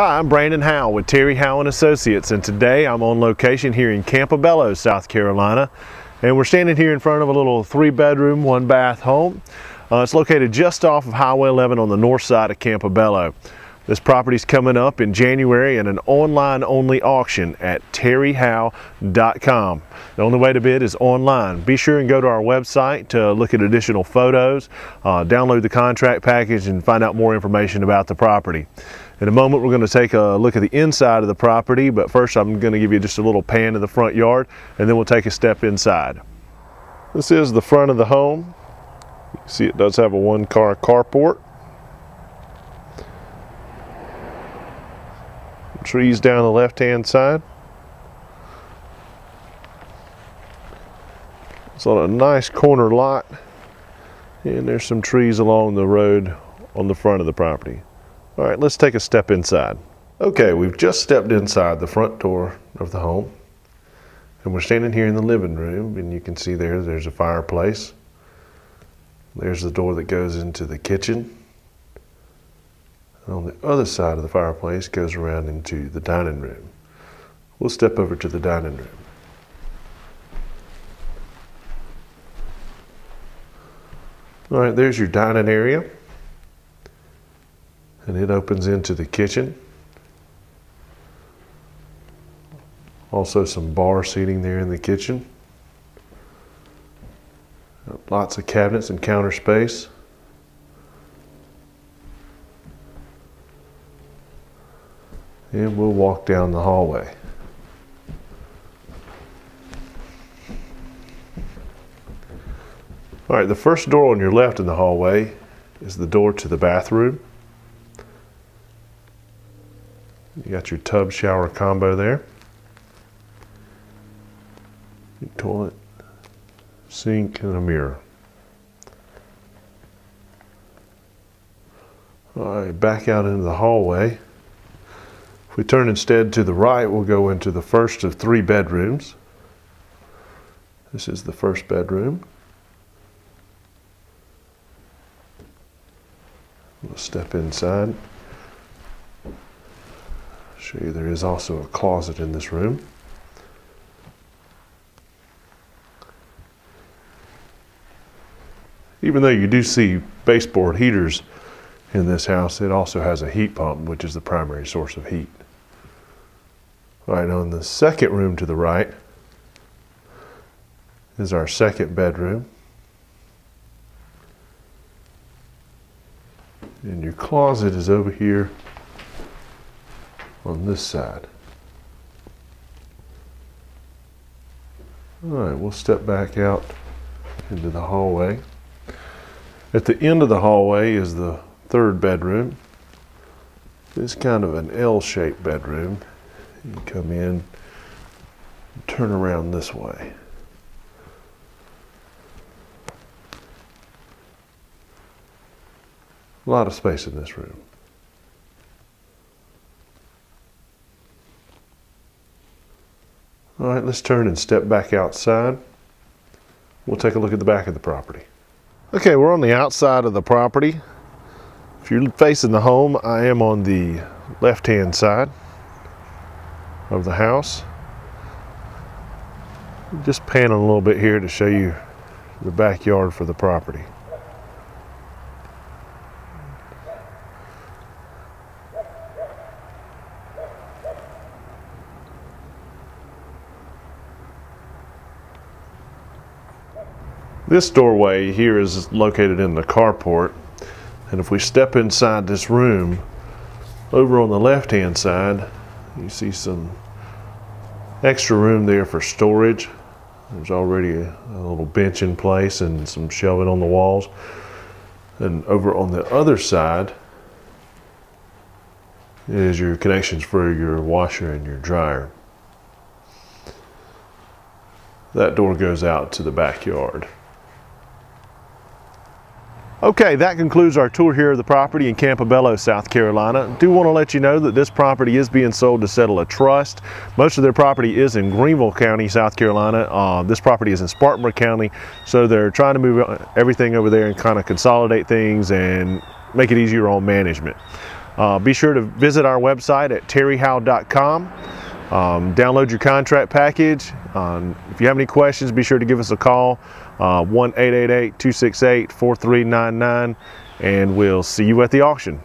Hi, I'm Brandon Howell with Terry and Associates and today I'm on location here in Campobello, South Carolina and we're standing here in front of a little three bedroom, one bath home. Uh, it's located just off of Highway 11 on the north side of Campobello. This property is coming up in January in an online only auction at terryhowe.com. The only way to bid is online. Be sure and go to our website to look at additional photos, uh, download the contract package and find out more information about the property. In a moment we're going to take a look at the inside of the property but first I'm going to give you just a little pan of the front yard and then we'll take a step inside. This is the front of the home. You see it does have a one car carport. trees down the left hand side. It's on a nice corner lot and there's some trees along the road on the front of the property. All right, let's take a step inside. Okay, we've just stepped inside the front door of the home and we're standing here in the living room and you can see there, there's a fireplace. There's the door that goes into the kitchen. And on the other side of the fireplace goes around into the dining room. We'll step over to the dining room. All right, there's your dining area. And it opens into the kitchen. Also some bar seating there in the kitchen. Lots of cabinets and counter space. and we'll walk down the hallway. All right, the first door on your left in the hallway is the door to the bathroom. You got your tub shower combo there. Toilet, sink, and a mirror. All right, back out into the hallway. If we turn instead to the right, we'll go into the first of three bedrooms. This is the first bedroom. We'll step inside. Show you there is also a closet in this room. Even though you do see baseboard heaters in this house, it also has a heat pump, which is the primary source of heat. All right, on the second room to the right is our second bedroom. And your closet is over here on this side. All right, we'll step back out into the hallway. At the end of the hallway is the third bedroom. It's kind of an L-shaped bedroom. You come in, turn around this way. A lot of space in this room. All right, let's turn and step back outside. We'll take a look at the back of the property. Okay, we're on the outside of the property. If you're facing the home, I am on the left-hand side of the house. Just panning a little bit here to show you the backyard for the property. This doorway here is located in the carport and if we step inside this room over on the left hand side you see some extra room there for storage. There's already a, a little bench in place and some shelving on the walls. And over on the other side is your connections for your washer and your dryer. That door goes out to the backyard Okay, that concludes our tour here of the property in Campobello, South Carolina. do want to let you know that this property is being sold to settle a trust. Most of their property is in Greenville County, South Carolina. Uh, this property is in Spartanburg County, so they're trying to move everything over there and kind of consolidate things and make it easier on management. Uh, be sure to visit our website at terryhowe.com. Um, download your contract package. Um, if you have any questions, be sure to give us a call, uh, 1 888 268 4399, and we'll see you at the auction.